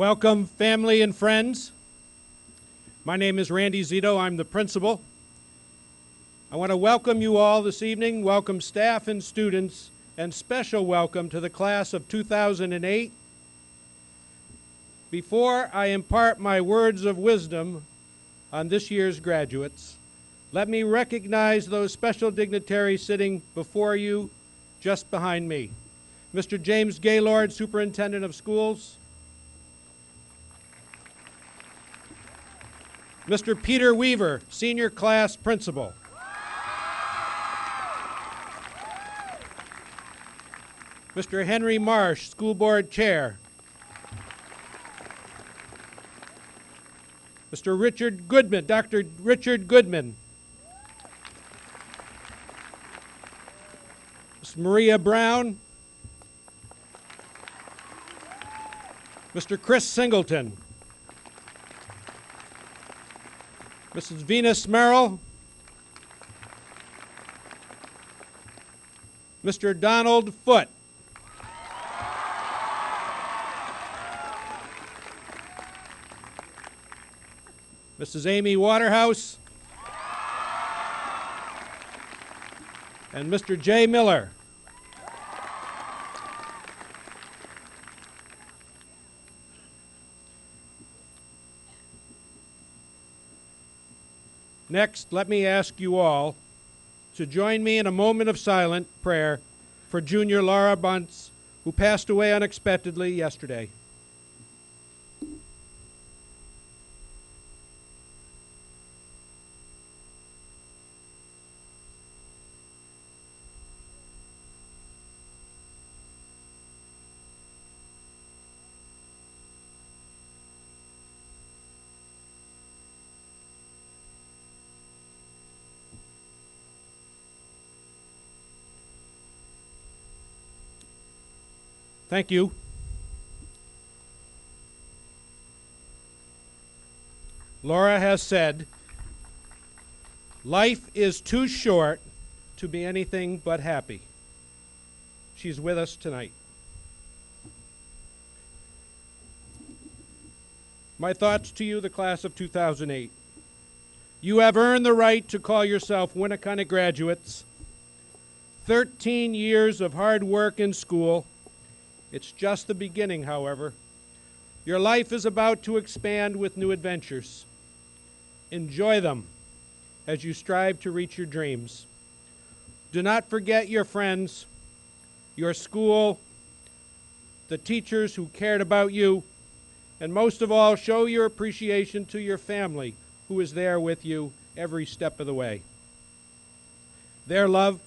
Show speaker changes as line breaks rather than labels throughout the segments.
Welcome, family and friends. My name is Randy Zito. I'm the principal. I want to welcome you all this evening, welcome staff and students, and special welcome to the class of 2008. Before I impart my words of wisdom on this year's graduates, let me recognize those special dignitaries sitting before you just behind me. Mr. James Gaylord, Superintendent of Schools. Mr. Peter Weaver, Senior Class Principal. Mr. Henry Marsh, School Board Chair. Mr. Richard Goodman, Dr. Richard Goodman. Ms. Maria Brown. Mr. Chris Singleton. Mrs. Venus Merrill. Mr. Donald Foote. Mrs. Amy Waterhouse. And Mr. Jay Miller. Next, let me ask you all to join me in a moment of silent prayer for junior Laura Bunce, who passed away unexpectedly yesterday. Thank you. Laura has said, Life is too short to be anything but happy. She's with us tonight. My thoughts to you, the class of 2008. You have earned the right to call yourself Winnacunnet graduates. 13 years of hard work in school. It's just the beginning, however. Your life is about to expand with new adventures. Enjoy them as you strive to reach your dreams. Do not forget your friends, your school, the teachers who cared about you, and most of all, show your appreciation to your family who is there with you every step of the way. Their love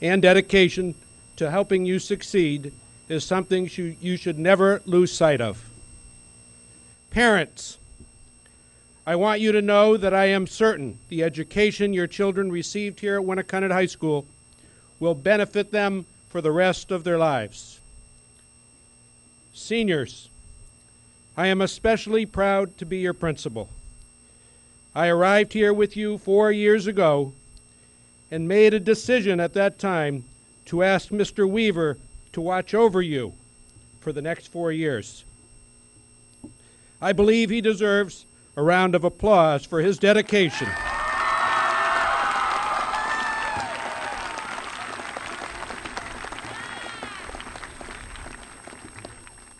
and dedication to helping you succeed is something you, you should never lose sight of. Parents, I want you to know that I am certain the education your children received here at Winnacunnet High School will benefit them for the rest of their lives. Seniors, I am especially proud to be your principal. I arrived here with you four years ago and made a decision at that time to ask Mr. Weaver to watch over you for the next four years. I believe he deserves a round of applause for his dedication.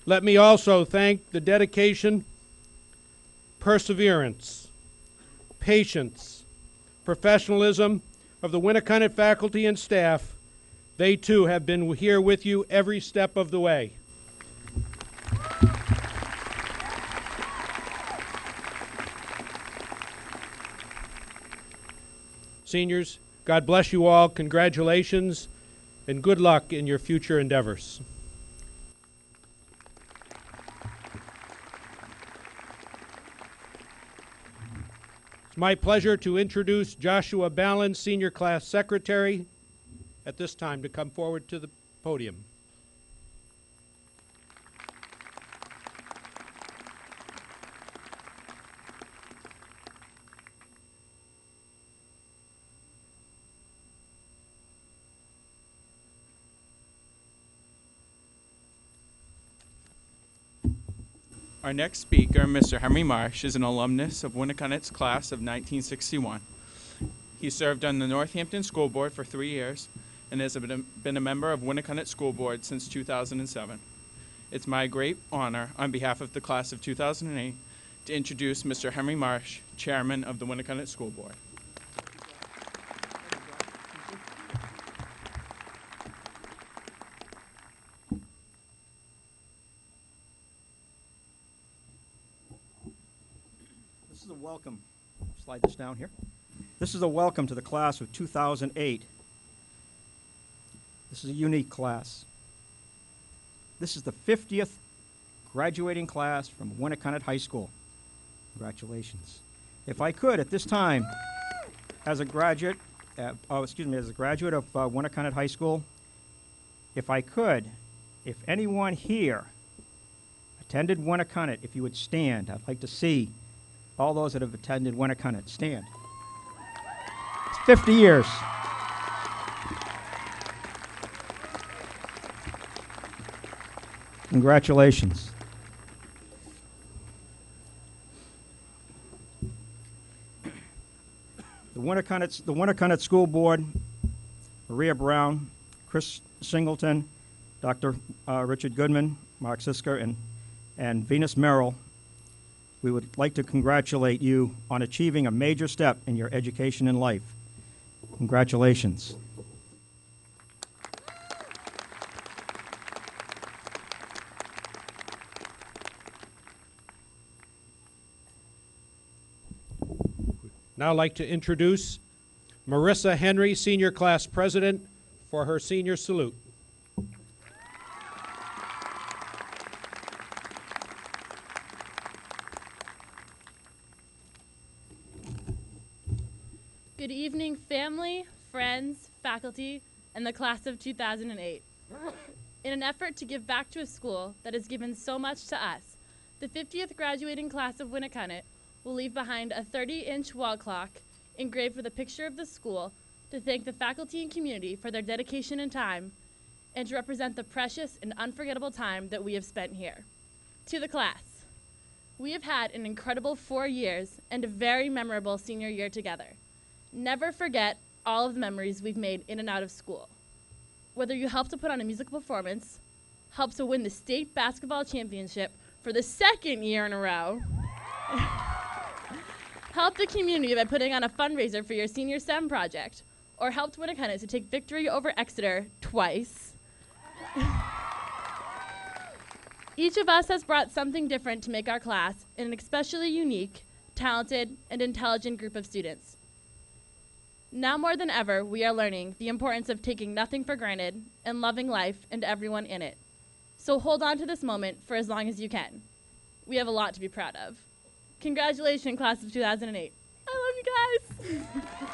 Let me also thank the dedication, perseverance, patience, professionalism of the Winnacunnet faculty and staff. They too have been here with you every step of the way. Seniors, God bless you all. Congratulations and good luck in your future endeavors. It's my pleasure to introduce Joshua Ballin, Senior Class Secretary, at this time to come forward to the podium.
Our next speaker, Mr. Henry Marsh, is an alumnus of Winnacunnet class of 1961. He served on the Northampton School Board for three years and has been a, member of Winnacunnet School Board since 2007. It's my great honor, on behalf of the class of 2008, to introduce Mr. Henry Marsh, Chairman of the Winnacunnet School Board.
This is a welcome. Slide this down here. This is a welcome to the class of 2008. This is a unique class. This is the 50th graduating class from Winnacunnet High School. Congratulations. If I could, at this time, as a graduate, uh, oh, excuse me, as a graduate of uh, Winnacunnet High School, if I could, if anyone here attended Winnacunnet, if you would stand, I'd like to see all those that have attended Winnacunnet, stand. It's 50 years. Congratulations. The Winnacunnet, the Winnacunnet School Board, Maria Brown, Chris Singleton, Dr. uh, Richard Goodman, Mark Sisker, and, and Venus Merrill we would like to congratulate you on achieving a major step in your education and life. Congratulations.
Now I'd like to introduce Marissa Henry, Senior Class President, for her senior salute.
Good evening, family, friends, faculty, and the class of 2008. In an effort to give back to a school that has given so much to us, the 50th graduating class of Winnacunnet will leave behind a 30 inch wall clock engraved with a picture of the school to thank the faculty and community for their dedication and time and to represent the precious and unforgettable time that we have spent here. To the class, we have had an incredible four years and a very memorable senior year together. Never forget all of the memories we've made in and out of school. Whether you helped to put on a musical performance, helped to win the state basketball championship for the second year in a row, helped the community by putting on a fundraiser for your senior STEM project, or helped Winnacunnet to take victory over Exeter twice. Each of us has brought something different to make our class an especially unique, talented, and intelligent group of students. Now more than ever, we are learning the importance of taking nothing for granted and loving life and everyone in it. So hold on to this moment for as long as you can. We have a lot to be proud of. Congratulations, class of 2008. I love you guys.